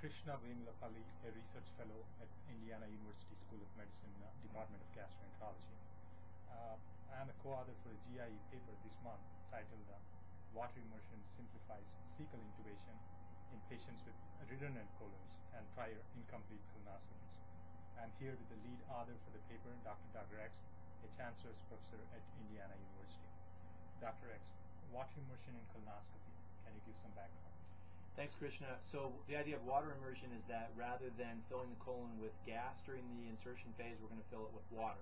Krishna Vemulapalli, a research fellow at Indiana University School of Medicine, uh, Department of Gastroenterology. Uh, I am a co-author for a GIE paper this month titled uh, Water Immersion Simplifies Cecal Intubation in Patients with Redundant Colons and Prior Incomplete Colonoscopies. I'm here with the lead author for the paper, Dr. Doug Rex, a Chancellor's Professor at Indiana University. Dr. Rex, water immersion in colonoscopy, can you give some background? Thanks, Krishna. So the idea of water immersion is that rather than filling the colon with gas during the insertion phase, we're going to fill it with water.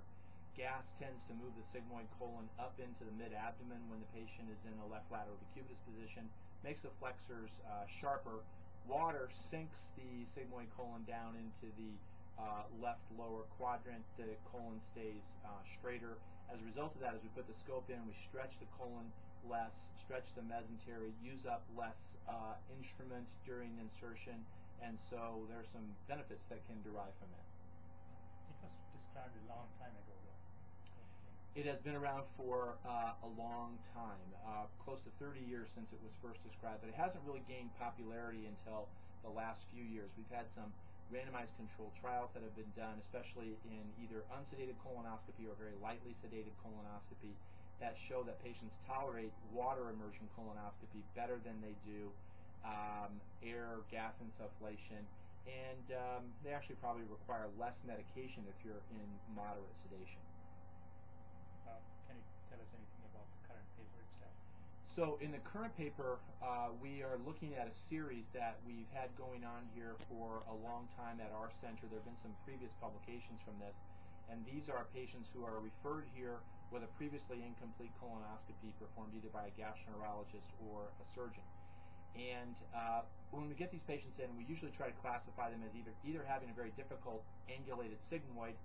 Gas tends to move the sigmoid colon up into the mid-abdomen when the patient is in a left lateral decubitus position, makes the flexures uh, sharper. Water sinks the sigmoid colon down into the uh, left lower quadrant, the colon stays uh, straighter. As a result of that, as we put the scope in, we stretch the colon less, stretch the mesentery, use up less uh, instrument during insertion, and so there are some benefits that can derive from it. It was described a long time ago, though. It has been around for uh, a long time, uh, close to 30 years since it was first described, but it hasn't really gained popularity until the last few years. We've had some randomized controlled trials that have been done, especially in either unsedated colonoscopy or very lightly sedated colonoscopy, that show that patients tolerate water immersion colonoscopy better than they do um, air gas insufflation. And um, they actually probably require less medication if you're in moderate sedation. Uh, can you tell us anything about the current paper itself? So in the current paper, uh, we are looking at a series that we've had going on here for a long time at our center. There have been some previous publications from this, and these are patients who are referred here with a previously incomplete colonoscopy performed either by a gastroenterologist or a surgeon. And uh, when we get these patients in, we usually try to classify them as either either having a very difficult angulated sigmoid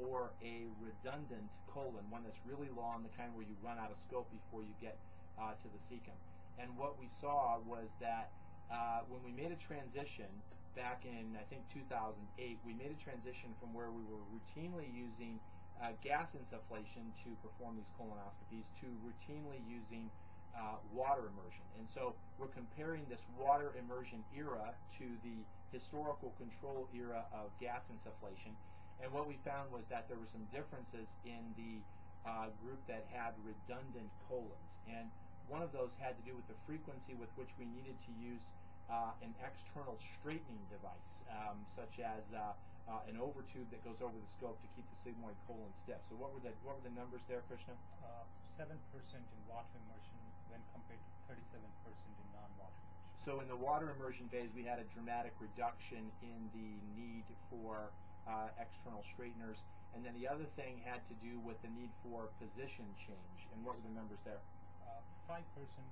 or a redundant colon, one that's really long, the kind where you run out of scope before you get uh, to the cecum. And what we saw was that uh, when we made a transition back in, I think, 2008, we made a transition from where we were routinely using uh, gas insufflation to perform these colonoscopies to routinely using uh, water immersion. And so we're comparing this water immersion era to the historical control era of gas insufflation. And what we found was that there were some differences in the uh, group that had redundant colons. And one of those had to do with the frequency with which we needed to use uh, an external straightening device, um, such as uh, uh, an overtube that goes over the scope to keep the sigmoid colon stiff. So what were the what were the numbers there, Krishna? Uh, Seven percent in water immersion when compared to thirty-seven percent in non-water immersion. So in the water immersion phase, we had a dramatic reduction in the need for uh, external straighteners, and then the other thing had to do with the need for position change. And what were the numbers there? Uh, Five percent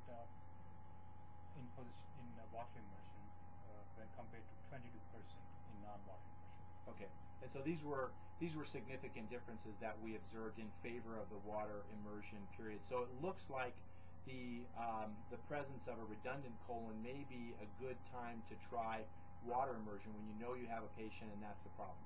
in position in uh, water immersion uh, when compared to twenty-two percent in non-water immersion. Okay, and so these were these were significant differences that we observed in favor of the water immersion period. So it looks like the um, the presence of a redundant colon may be a good time to try water immersion when you know you have a patient and that's the problem.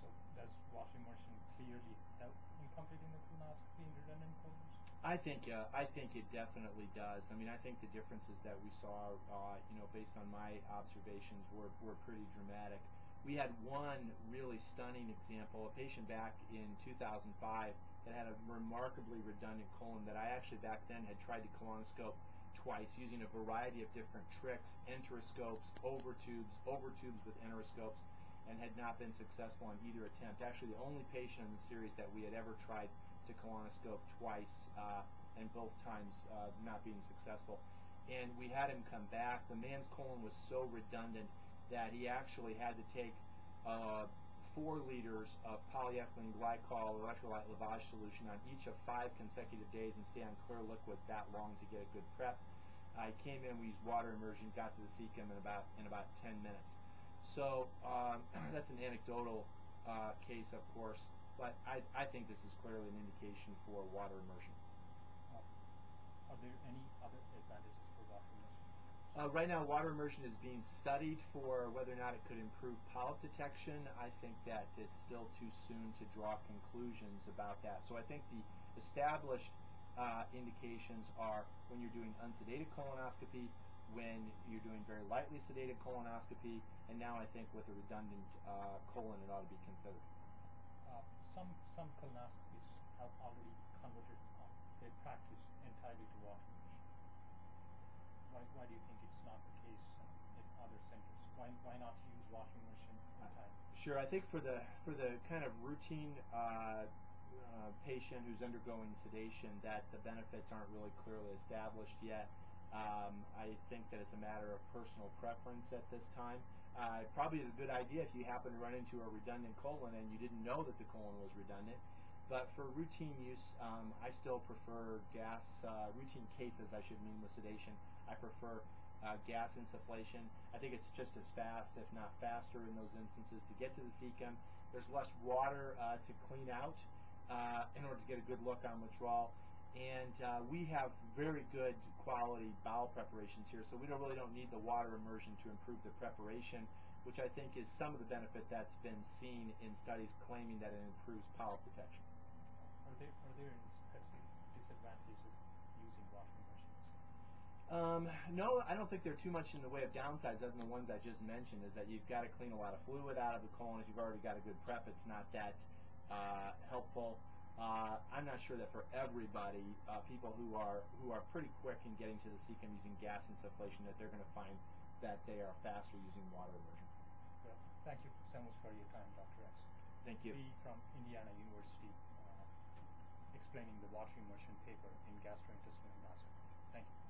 So does water immersion clearly help in completing the colonoscopy in redundant colons? I think uh, I think it definitely does. I mean, I think the differences that we saw, uh, you know, based on my observations, were were pretty dramatic. We had one really stunning example, a patient back in 2005 that had a remarkably redundant colon that I actually back then had tried to colonoscope twice using a variety of different tricks, enteroscopes, overtubes, overtubes with enteroscopes, and had not been successful on either attempt. Actually, the only patient in the series that we had ever tried to colonoscope twice, uh, and both times uh, not being successful. And we had him come back. The man's colon was so redundant that he actually had to take uh, four liters of polyethylene glycol electrolyte lavage solution on each of five consecutive days and stay on clear liquids that long to get a good prep. I came in, we used water immersion, got to the cecum in about in about 10 minutes. So um, that's an anecdotal uh, case, of course, but I, I think this is clearly an indication for water immersion. Uh, Are there any other advantages for water immersion? Uh, right now, water immersion is being studied for whether or not it could improve polyp detection. I think that it's still too soon to draw conclusions about that. So I think the established uh, indications are when you're doing unsedated colonoscopy when you're doing very lightly sedated colonoscopy, and now I think with a redundant uh, colon it ought to be considered. Uh, some some colonoscopists have already converted uh, their practice entirely to water. Why, do you think it's not the case in other centers? Why, why not use water immersion entirely? Sure, I think for the for the kind of routine uh, uh, patient who's undergoing sedation, that the benefits aren't really clearly established yet. Um, I think that it's a matter of personal preference at this time. Uh, it probably is a good idea if you happen to run into a redundant colon and you didn't know that the colon was redundant. But for routine use, um, I still prefer gas, uh, routine cases, I should mean with sedation. I prefer uh, gas insufflation. I think it's just as fast, if not faster, in those instances to get to the cecum. There's less water uh, to clean out uh, in order to get a good look on withdrawal. And uh, we have very good quality bowel preparations here, so we don't really don't need the water immersion to improve the preparation, which I think is some of the benefit that's been seen in studies claiming that it improves polyp detection. Are there, are there any specific disadvantages using water immersions? Um, no, I don't think they're too much in the way of downsides other than the ones I just mentioned, is that you've got to clean a lot of fluid out of the colon. If you've already got a good prep, it's not that uh, helpful. Uh, I'm not sure that for everybody, uh, people who are who are pretty quick in getting to the cecum using gas insufflation, that they're going to find that they are faster using water immersion. Well, thank you so much for your time, Dr. Rex. Thank you. From Indiana University explaining the water immersion paper in gastrointestinal endoscopy. Thank you.